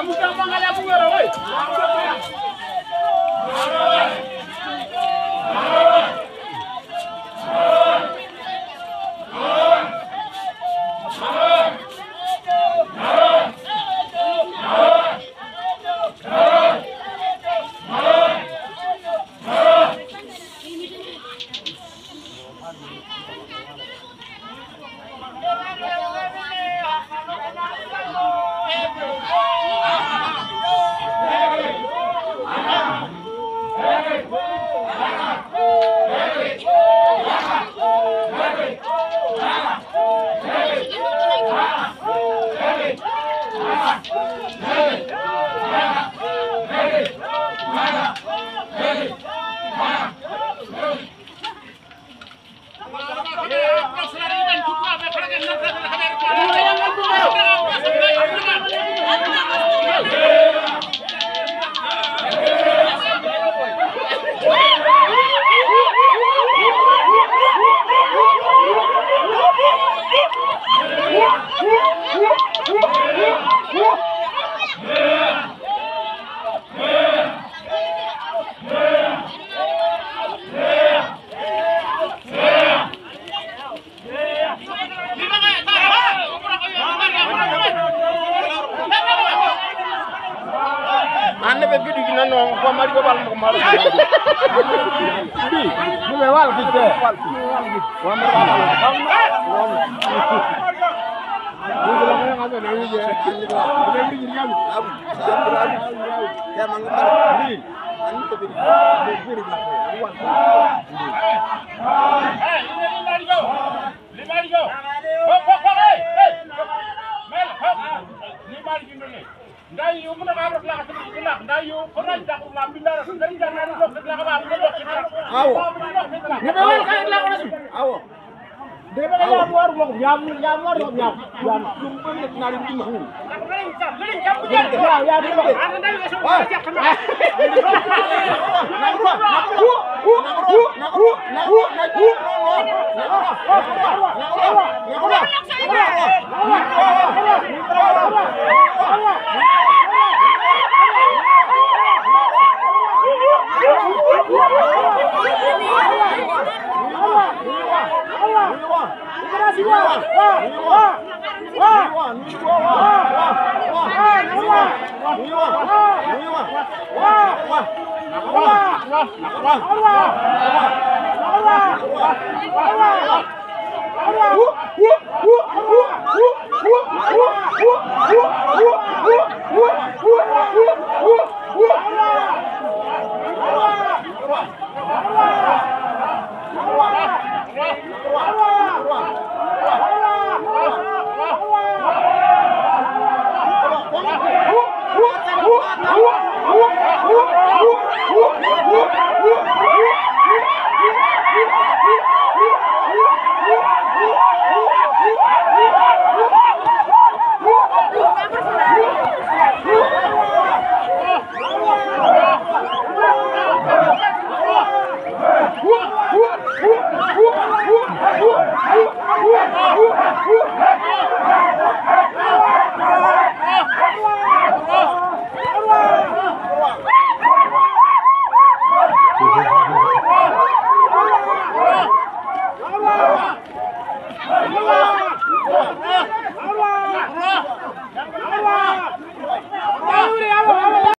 Kamu gampang kali aku gara, woi. Jangan awo. Nebe wal ka ila ona sun awo. debe ga yam war lo yam yam war lo yam yam dum ko ne na rim dum hu ya ya dum ko na ko na ko na Woo! Woo! Woo! Woo!